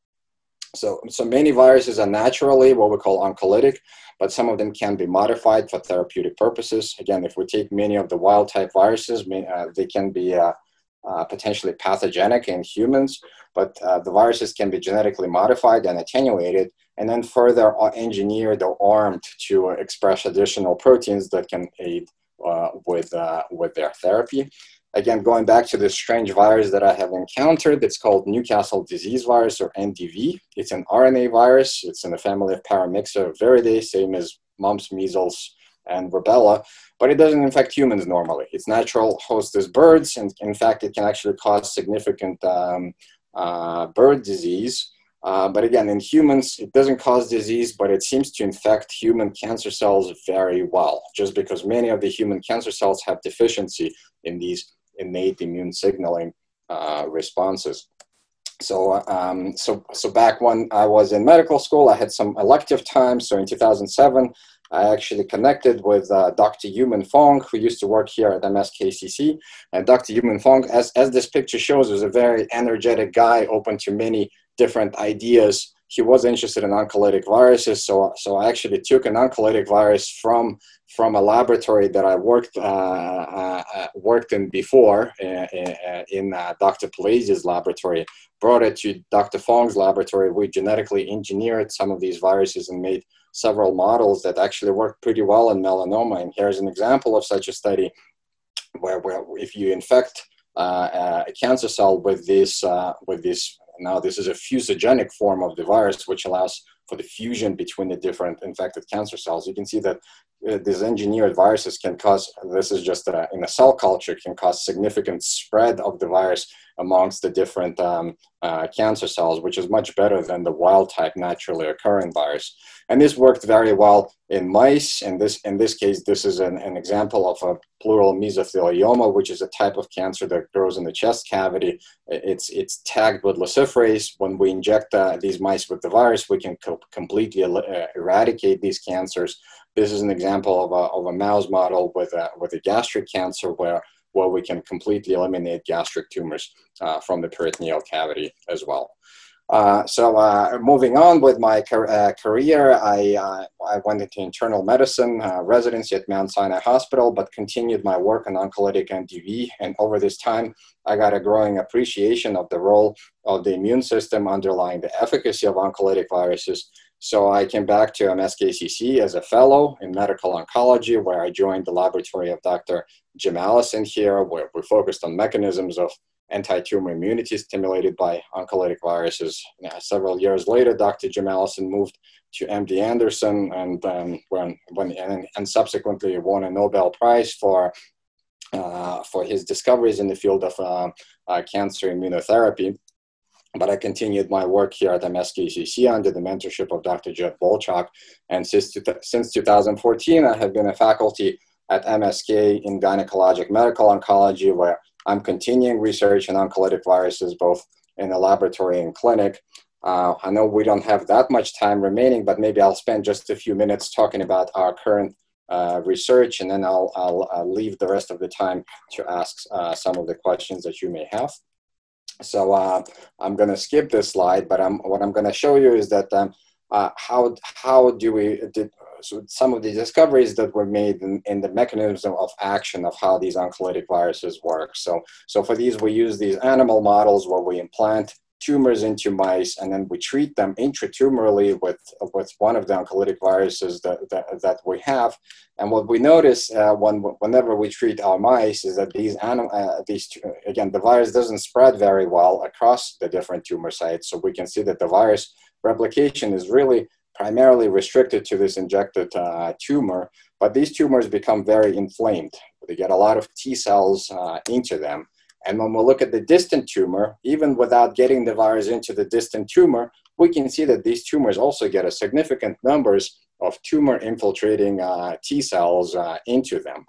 S2: So, so many viruses are naturally what we call oncolytic, but some of them can be modified for therapeutic purposes. Again, if we take many of the wild type viruses, uh, they can be uh, uh, potentially pathogenic in humans, but uh, the viruses can be genetically modified and attenuated, and then further uh, engineered or armed to express additional proteins that can aid uh, with, with their therapy. Again, going back to this strange virus that I have encountered, it's called Newcastle disease virus or NDV. It's an RNA virus. It's in the family of Paramyxoviridae, same as mumps, measles, and rubella, but it doesn't infect humans normally. Its natural host is birds, and in fact, it can actually cause significant um, uh, bird disease. Uh, but again, in humans, it doesn't cause disease, but it seems to infect human cancer cells very well, just because many of the human cancer cells have deficiency in these innate immune signaling uh, responses. So, um, so, so back when I was in medical school, I had some elective time. So in 2007, I actually connected with uh, Dr. Yuman Fong, who used to work here at MSKCC. And Dr. Yuman Fong, as, as this picture shows, was a very energetic guy, open to many different ideas he was interested in oncolytic viruses. So, so I actually took an oncolytic virus from from a laboratory that I worked uh, uh, uh worked in before uh, uh in uh, Dr. Palazi's laboratory. Brought it to Dr. Fong's laboratory. We genetically engineered some of these viruses and made several models that actually worked pretty well in melanoma. And here's an example of such a study where, where if you infect a cancer cell with this with this now this is a fusogenic form of the virus, which allows for the fusion between the different infected cancer cells. You can see that these engineered viruses can cause, this is just a, in a cell culture, can cause significant spread of the virus amongst the different um, uh, cancer cells, which is much better than the wild type naturally occurring virus. And this worked very well in mice. And this, in this case, this is an, an example of a pleural mesothelioma, which is a type of cancer that grows in the chest cavity. It's, it's tagged with luciferase. When we inject uh, these mice with the virus, we can co completely uh, eradicate these cancers this is an example of a, of a mouse model with a, with a gastric cancer where, where we can completely eliminate gastric tumors uh, from the peritoneal cavity as well. Uh, so uh, moving on with my uh, career, I, uh, I went into internal medicine uh, residency at Mount Sinai Hospital, but continued my work on oncolytic MDV. And over this time, I got a growing appreciation of the role of the immune system underlying the efficacy of oncolytic viruses. So I came back to MSKCC as a fellow in medical oncology, where I joined the laboratory of Dr. Jim Allison here, where we focused on mechanisms of anti-tumor immunity stimulated by oncolytic viruses. Now, several years later, Dr. Jim Allison moved to MD Anderson and um, when, when and, and, subsequently won a Nobel Prize for uh, for his discoveries in the field of uh, uh, cancer immunotherapy. But I continued my work here at MSKCC under the mentorship of Dr. Jeff Bolchak. And since, since 2014, I have been a faculty at MSK in gynecologic medical oncology, where I'm continuing research on oncolytic viruses, both in the laboratory and clinic. Uh, I know we don't have that much time remaining, but maybe I'll spend just a few minutes talking about our current uh, research, and then I'll, I'll, I'll, leave the rest of the time to ask uh, some of the questions that you may have. So uh, I'm going to skip this slide, but I'm, what I'm going to show you is that um, uh, how, how do we, did, so some of the discoveries that were made in, in, the mechanism of action of how these oncolytic viruses work. So, so for these, we use these animal models where we implant tumors into mice and then we treat them intratumorally with, with one of the oncolytic viruses that, that, that we have. And what we notice uh, when, whenever we treat our mice is that these, anim- uh, these again, the virus doesn't spread very well across the different tumor sites. So we can see that the virus replication is really primarily restricted to this injected uh, tumor, but these tumors become very inflamed. They get a lot of T cells uh, into them. And when we look at the distant tumor, even without getting the virus into the distant tumor, we can see that these tumors also get a significant numbers of tumor infiltrating uh, T cells uh, into them.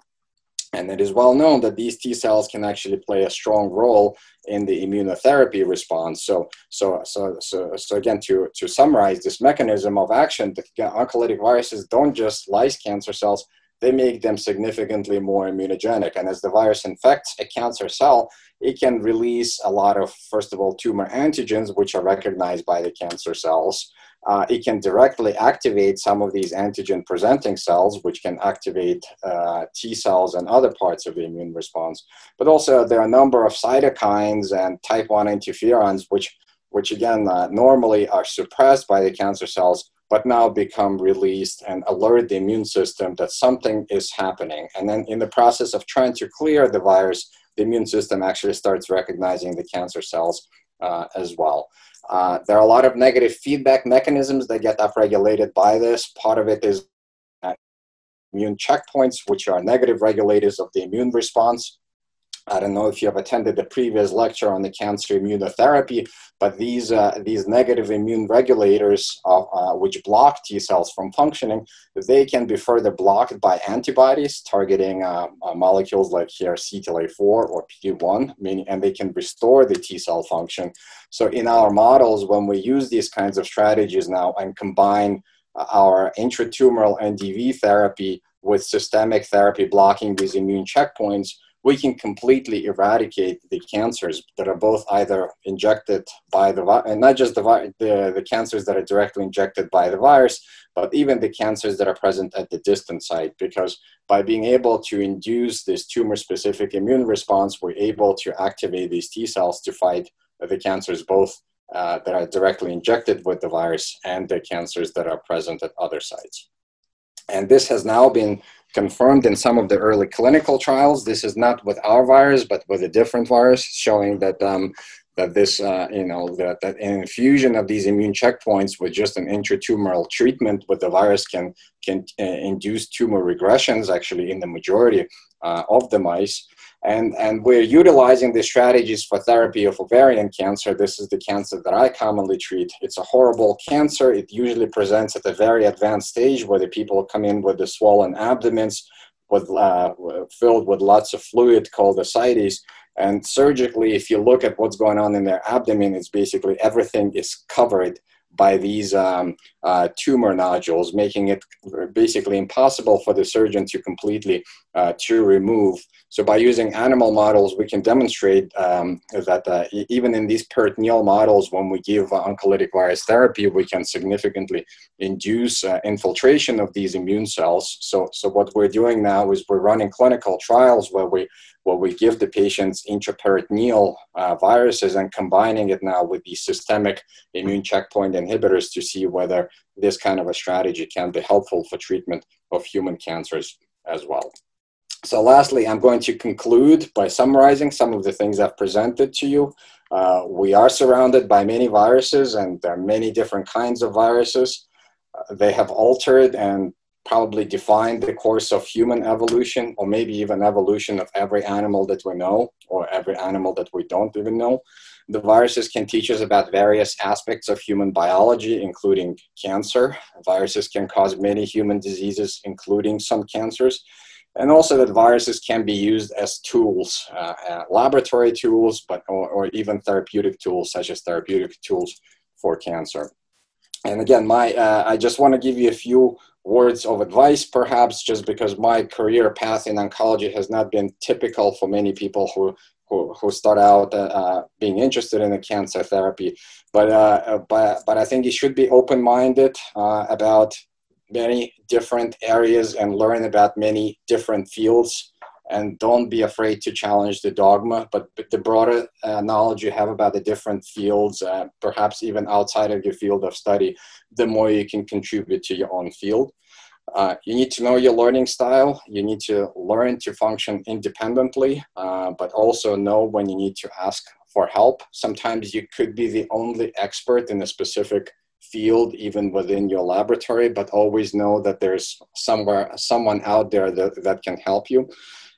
S2: And it is well known that these T cells can actually play a strong role in the immunotherapy response. So, so, so, so, so again, to, to summarize this mechanism of action, the oncolytic viruses don't just lyse cancer cells, they make them significantly more immunogenic. And as the virus infects a cancer cell, it can release a lot of, first of all, tumor antigens, which are recognized by the cancer cells uh, it can directly activate some of these antigen presenting cells, which can activate uh, T cells and other parts of the immune response. But also, there are a number of cytokines and type 1 interferons, which, which again, uh, normally are suppressed by the cancer cells, but now become released and alert the immune system that something is happening. And then, in the process of trying to clear the virus, the immune system actually starts recognizing the cancer cells uh, as well. Uh, there are a lot of negative feedback mechanisms that get upregulated by this. Part of it is immune checkpoints, which are negative regulators of the immune response. I don't know if you have attended the previous lecture on the cancer immunotherapy, but these, uh, these negative immune regulators, uh, uh, which block T cells from functioning, they can be further blocked by antibodies targeting uh, uh, molecules like here CTLA4 or PD1, meaning, and they can restore the T cell function. So in our models, when we use these kinds of strategies now and combine uh, our intratumoral NDV therapy with systemic therapy blocking these immune checkpoints, we can completely eradicate the cancers that are both either injected by the virus, and not just the, the, the cancers that are directly injected by the virus, but even the cancers that are present at the distant site. Because by being able to induce this tumor specific immune response, we're able to activate these T cells to fight the cancers both uh, that are directly injected with the virus and the cancers that are present at other sites. And this has now been confirmed in some of the early clinical trials. This is not with our virus, but with a different virus, showing that um, that this, uh, you know, that, that infusion of these immune checkpoints with just an intratumoral treatment with the virus can can uh, induce tumor regressions. Actually, in the majority uh, of the mice. And, and we're utilizing these strategies for therapy of ovarian cancer. This is the cancer that I commonly treat. It's a horrible cancer. It usually presents at a very advanced stage where the people come in with the swollen abdomens, with, uh, filled with lots of fluid called ascites. And surgically, if you look at what's going on in their abdomen, it's basically everything is covered by these um, uh, tumor nodules, making it basically impossible for the surgeon to completely uh, to remove. So by using animal models, we can demonstrate um, that uh, even in these peritoneal models, when we give oncolytic virus therapy, we can significantly induce uh, infiltration of these immune cells. So, so what we're doing now is we're running clinical trials where we where we give the patients intraperitoneal uh, viruses and combining it now with the systemic immune checkpoint inhibitors to see whether this kind of a strategy can be helpful for treatment of human cancers as well. So lastly, I'm going to conclude by summarizing some of the things I've presented to you. Uh, we are surrounded by many viruses and there are many different kinds of viruses. Uh, they have altered and probably defined the course of human evolution or maybe even evolution of every animal that we know or every animal that we don't even know. The viruses can teach us about various aspects of human biology, including cancer. Viruses can cause many human diseases, including some cancers. And also that viruses can be used as tools, uh, uh, laboratory tools, but or, or even therapeutic tools, such as therapeutic tools for cancer. And again, my uh, I just want to give you a few words of advice, perhaps just because my career path in oncology has not been typical for many people who who, who start out uh, uh being interested in the cancer therapy. But uh, uh, but but I think you should be open minded uh, about many different areas and learn about many different fields. And don't be afraid to challenge the dogma, but, but the broader uh, knowledge you have about the different fields, perhaps even outside of your field of study, the more you can contribute to your own field. Uh, you need to know your learning style. You need to learn to function independently, uh, but also know when you need to ask for help. Sometimes you could be the only expert in a specific field, even within your laboratory, but always know that there's somewhere someone out there that, that can help you.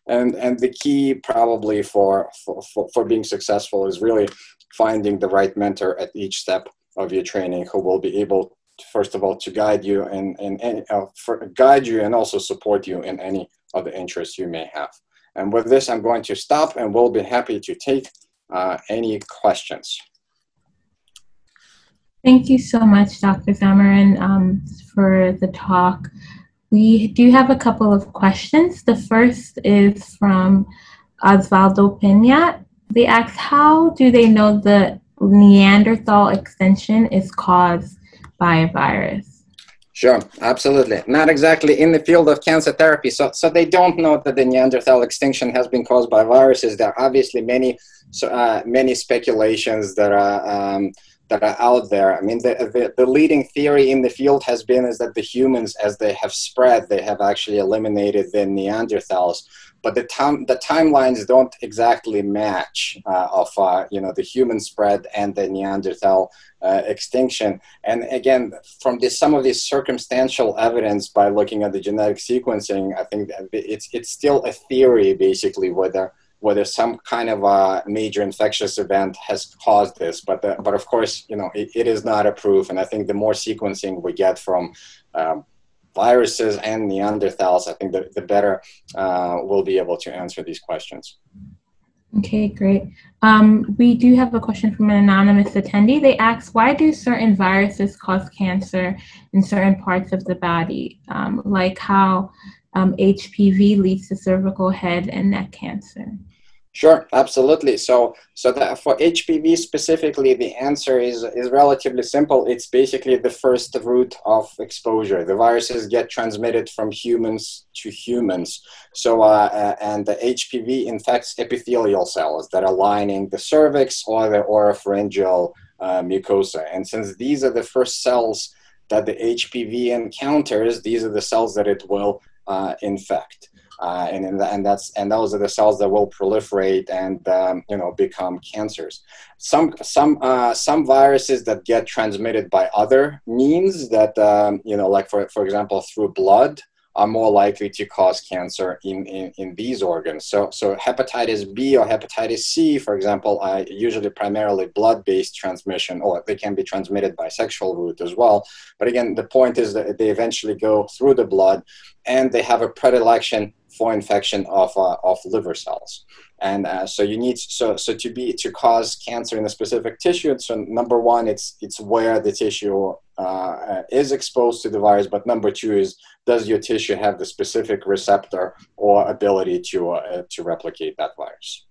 S2: And, and the key probably for, for, for, for being successful is really finding the right mentor at each step of your training who will be able first of all to guide you and, and, and uh, for, guide you and also support you in any of the interests you may have. And with this i'm going to stop and we'll be happy to take uh, any questions.
S1: Thank you so much dr zamarin um, for the talk. We do have a couple of questions. The first is from osvaldo pena. They ask how do they know the neanderthal extension is caused by a virus?
S2: Sure, absolutely. Not exactly in the field of cancer therapy. So, so they don't know that the Neanderthal extinction has been caused by viruses. There are obviously many, uh, many speculations that are um, that are out there. I mean, the, the, the, leading theory in the field has been is that the humans, as they have spread, they have actually eliminated the Neanderthals. But the time the timelines don't exactly match uh, of uh, you know the human spread and the Neanderthal uh, extinction. And again, from this, some of this circumstantial evidence by looking at the genetic sequencing, I think it's it's still a theory basically whether whether some kind of a major infectious event has caused this. But, the, but of course, you know, it, it is not a proof. And I think the more sequencing we get from um, viruses and Neanderthals, I think the, the better uh, we'll be able to answer these questions.
S1: Okay, great. Um, we do have a question from an anonymous attendee. They ask, why do certain viruses cause cancer in certain parts of the body? Um, like how um, HPV leads to cervical head and neck cancer.
S2: Sure, absolutely. So, so that for HPV specifically, the answer is is relatively simple. It's basically the first route of exposure. The viruses get transmitted from humans to humans. So, uh, uh, and the HPV infects epithelial cells that are lining the cervix or the oropharyngeal uh, mucosa. And since these are the first cells that the HPV encounters, these are the cells that it will uh, infect. Uh, and and that's and those are the cells that will proliferate and um, you know become cancers. Some some uh, some viruses that get transmitted by other means that um, you know like for for example through blood are more likely to cause cancer in, in, in these organs. So, so hepatitis B or hepatitis C, for example, are usually primarily blood-based transmission, or they can be transmitted by sexual route as well. But again, the point is that they eventually go through the blood, and they have a predilection for infection of, uh, of liver cells. And uh, so you need so so to be to cause cancer in a specific tissue. So number one, it's it's where the tissue uh, is exposed to the virus. But number two is does your tissue have the specific receptor or ability to uh, to replicate that virus?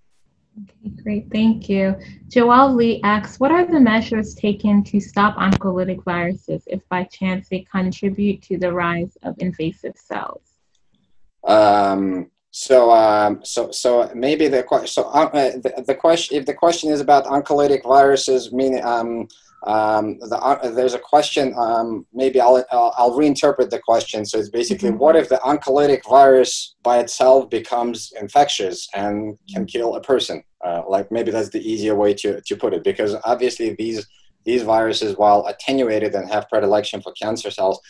S1: Okay, great, thank you. Joelle Lee asks, what are the measures taken to stop oncolytic viruses if by chance they contribute to the rise of invasive cells?
S2: Um, so, um, so, so maybe the question. So, uh, the, the, question, if the question is about oncolytic viruses, meaning um, um, the, uh, there's a question. Um, maybe I'll, I'll, I'll reinterpret the question. So it's basically, mm-hmm. what if the oncolytic virus by itself becomes infectious and can kill a person? Uh, like maybe that's the easier way to to put it, because obviously these these viruses, while attenuated and have predilection for cancer cells,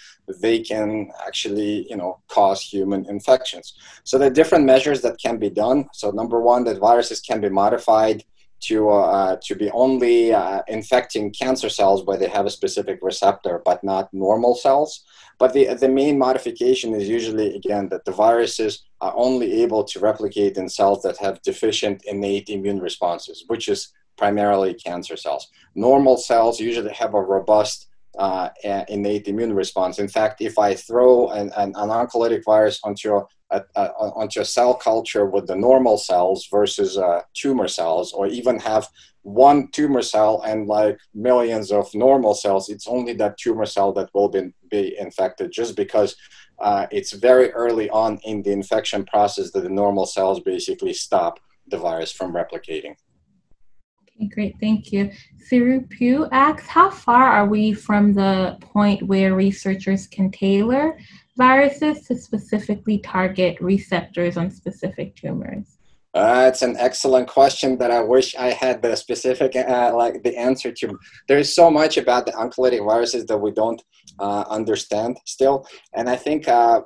S2: they can actually, you know, cause human infections. So there are different measures that can be done. So number one, that viruses can be modified to uh, to be only uh, infecting cancer cells where they have a specific receptor, but not normal cells. But the the main modification is usually again that the viruses are only able to replicate in cells that have deficient innate immune responses, which is primarily cancer cells. Normal cells usually have a robust uh, innate immune response. In fact, if I throw an, an, an oncolytic virus onto a, a, a, onto a cell culture with the normal cells versus uh, tumor cells, or even have one tumor cell and like millions of normal cells, it's only that tumor cell that will be, be infected just because uh, it's very early on in the infection process that the normal cells basically stop the virus from replicating.
S1: Great, thank you. Siru Pugh asks, how far are we from the point where researchers can tailor viruses to specifically target receptors on specific tumors?
S2: Uh, it's an excellent question that I wish I had the specific, uh, like the answer to. There is so much about the oncolytic viruses that we don't uh, understand still, and I think uh,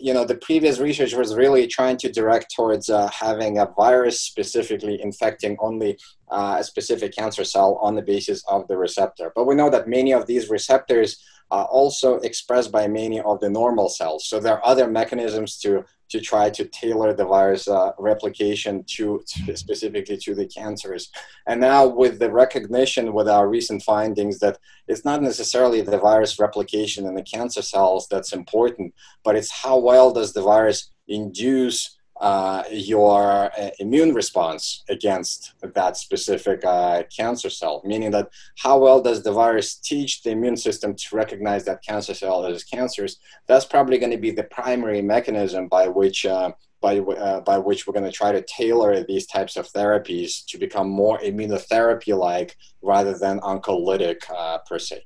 S2: you know the previous research was really trying to direct towards uh, having a virus specifically infecting only uh, a specific cancer cell on the basis of the receptor. But we know that many of these receptors are also expressed by many of the normal cells. So there are other mechanisms to to try to tailor the virus uh, replication to, to, specifically to the cancers. And now with the recognition with our recent findings that it's not necessarily the virus replication in the cancer cells that's important, but it's how well does the virus induce uh, your uh, immune response against that specific uh, cancer cell, meaning that how well does the virus teach the immune system to recognize that cancer cell as cancerous? That's probably going to be the primary mechanism by which. Uh, by, uh, by which we're going to try to tailor these types of therapies to become more immunotherapy like rather than oncolytic uh, per se.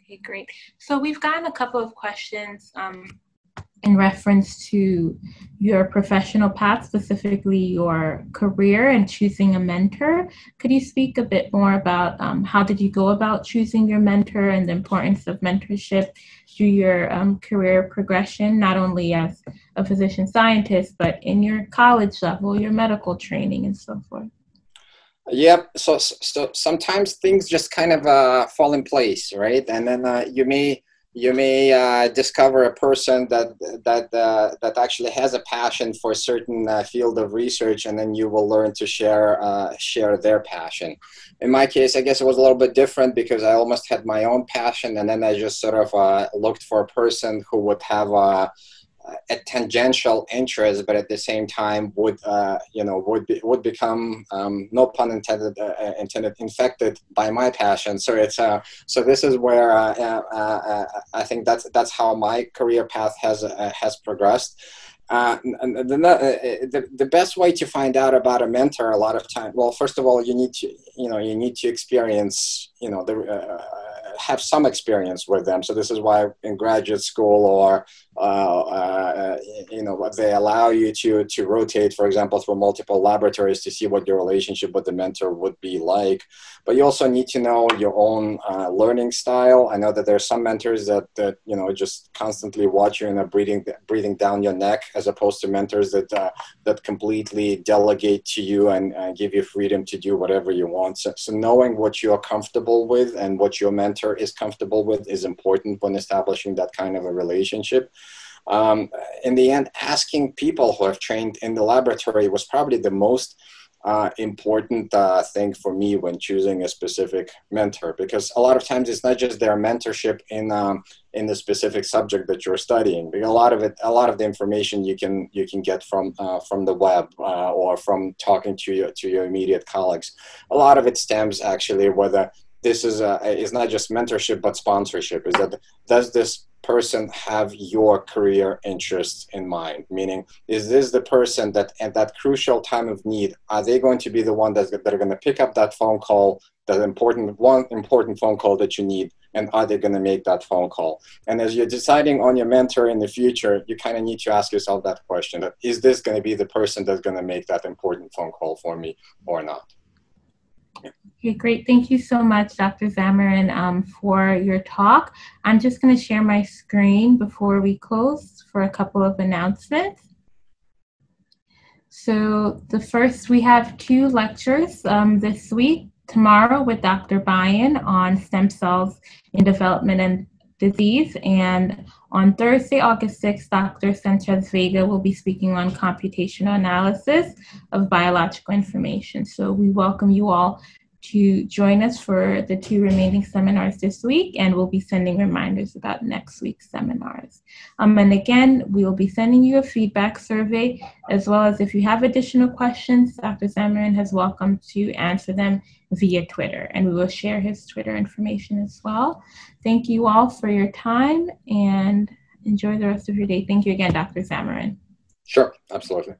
S1: Okay, great. So we've gotten a couple of questions um, in reference to your professional path, specifically your career and choosing a mentor. Could you speak a bit more about um, how did you go about choosing your mentor and the importance of mentorship through your um, career progression, not only as a physician scientist, but in your college level, your medical training, and so forth?
S2: Yep. So, so sometimes things just kind of uh, fall in place, right? And then uh, you may you may uh, discover a person that that uh, that actually has a passion for a certain uh, field of research, and then you will learn to share uh, share their passion. In my case, I guess it was a little bit different because I almost had my own passion, and then I just sort of uh, looked for a person who would have a a tangential interest, but at the same time would uh, you know would be, would become um, no pun intended uh, uh intended infected by my passion. So it's uh, so this is where uh, uh, I think that's that's how my career path has has progressed. The, the, the best way to find out about a mentor a lot of time well first of all you need to you know you need to experience you know the have some experience with them. So this is why in graduate school or uh, uh, you know they allow you to to rotate, for example, through multiple laboratories to see what your relationship with the mentor would be like. But you also need to know your own uh, learning style. I know that there are some mentors that that you know just constantly watch you and are breathing breathing down your neck, as opposed to mentors that uh, that completely delegate to you and uh, give you freedom to do whatever you want. So, so knowing what you're comfortable with and what your mentor is comfortable with is important when establishing that kind of a relationship. Um, in the end, asking people who have trained in the laboratory was probably the most uh, important uh, thing for me when choosing a specific mentor because a lot of times it's not just their mentorship in um, in the specific subject that you're studying. Because a lot of it a lot of the information you can you can get from uh, from the web uh, or from talking to your to your immediate colleagues. A lot of it stems actually whether this is a, is not just mentorship but sponsorship. Is that does this person have your career interests in mind? Meaning is this the person that at that crucial time of need are they going to be the one that's, that are going to pick up that phone call that important one important phone call that you need and are they going to make that phone call? And as you're deciding on your mentor in the future you kind of need to ask yourself that question is this going to be the person that's going to make that important phone call for me or not
S1: Okay, great. Thank you so much, Dr. Zamarin, um, for your talk. I'm just going to share my screen before we close for a couple of announcements. So the first, we have two lectures um, this week. Tomorrow with Dr. Bayan on stem cells in development and disease. And on Thursday, August 6th, Dr. Sanchez Vega will be speaking on computational analysis of biological information. So we welcome you all to join us for the two remaining seminars this week, and we'll be sending reminders about next week's seminars. Um, and again, we will be sending you a feedback survey, as well as if you have additional questions, Dr. Zamarin has welcomed to answer them via Twitter, and we will share his Twitter information as well. Thank you all for your time, and enjoy the rest of your day. Thank you again, Dr. Zamarin.
S2: Sure, absolutely.